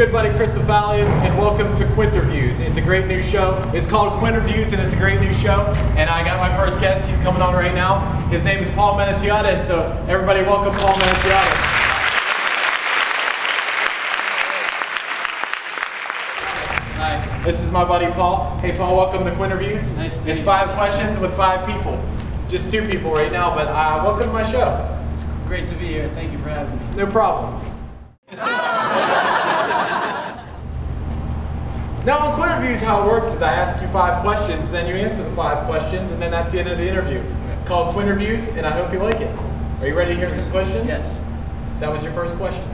everybody, Chris Fafalios, and welcome to Quinterviews. It's a great new show. It's called Quinterviews, and it's a great new show. And I got my first guest. He's coming on right now. His name is Paul Menotiades. So everybody, welcome Paul Menotiades. Hi. This is my buddy Paul. Hey Paul, welcome to Quinterviews. Nice to It's five you. questions with five people. Just two people right now, but uh, welcome to my show. It's great to be here. Thank you for having me. No problem. now on Quinterviews, how it works is I ask you five questions, then you answer the five questions, and then that's the end of the interview. It's called Quinterviews, and I hope you like it. Are you ready to hear some questions? Yes. That was your first question.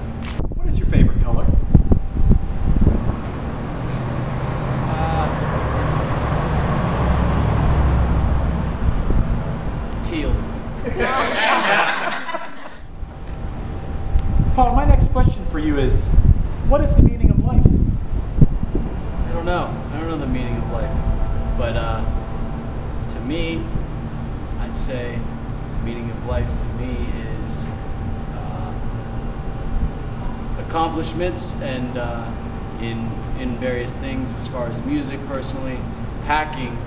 What is your favorite color? Uh, teal. Paul, my next question for you is, what is the meaning of life? I don't know. I don't know the meaning of life. But uh, to me, I'd say the meaning of life to me is uh, accomplishments and uh, in in various things as far as music personally, hacking.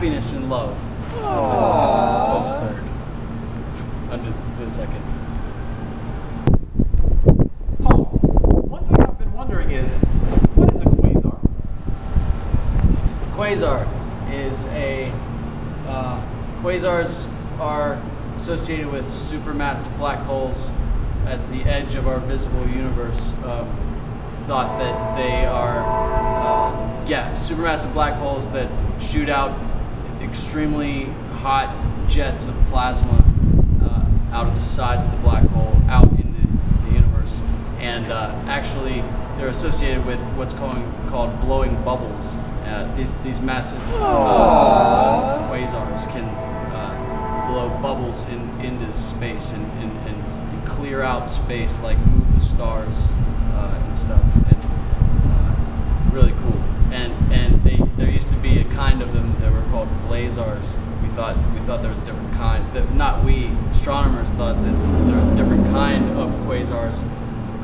Happiness and love. That's a, that's a close third. Under the second. Paul, one thing I've been wondering is, what is a quasar? Quasar is a uh, quasars are associated with supermassive black holes at the edge of our visible universe. Um, thought that they are, uh, yeah, supermassive black holes that shoot out extremely hot jets of plasma uh, out of the sides of the black hole, out into the universe, and uh, actually they're associated with what's going, called blowing bubbles. Uh, these these massive uh, uh, quasars can uh, blow bubbles in, into space and, and, and, clear out space, like move the stars uh, and stuff, and uh, really cool. And and they there used to be a kind of them called blazars. We thought we thought there was a different kind. That not we astronomers thought that there was a different kind of quasars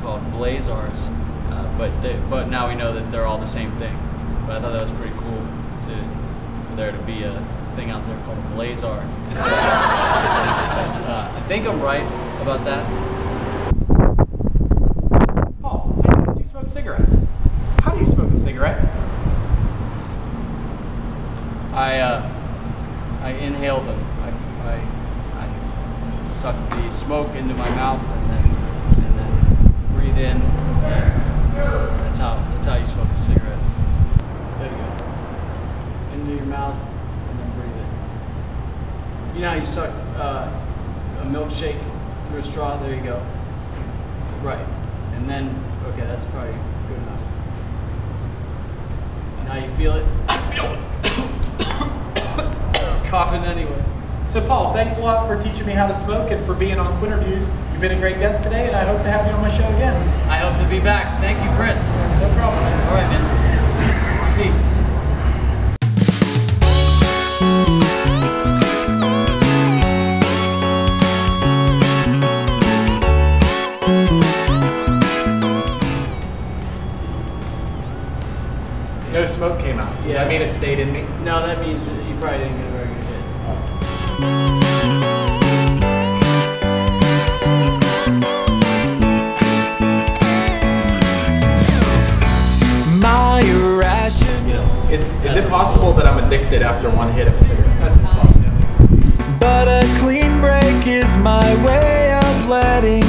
called blazars, uh, but they, but now we know that they're all the same thing. But I thought that was pretty cool to for there to be a thing out there called a blazar. uh, I think I'm right about that. Paul, I noticed you smoke cigarettes. How do you smoke a cigarette? I uh, I inhale them. I, I, I suck the smoke into my mouth and then and then breathe in. That's how that's how you smoke a cigarette. There you go. Into your mouth and then breathe in. You know how you suck uh, a milkshake through a straw? There you go. Right. And then okay, that's probably good enough. Now you feel it. Coughing anyway. So, Paul, thanks a lot for teaching me how to smoke and for being on Quinterviews. You've been a great guest today, and I hope to have you on my show again. I hope to be back. Thank you, Chris. No problem. man. All right, man. Peace. Peace. No smoke came out. Does Yeah. that mean it stayed in me? No, that means you probably didn't get a very good hit. My irrational, Is, is it possible that I'm addicted after one hit of a cigarette? That's impossible. but a clean break is my way of letting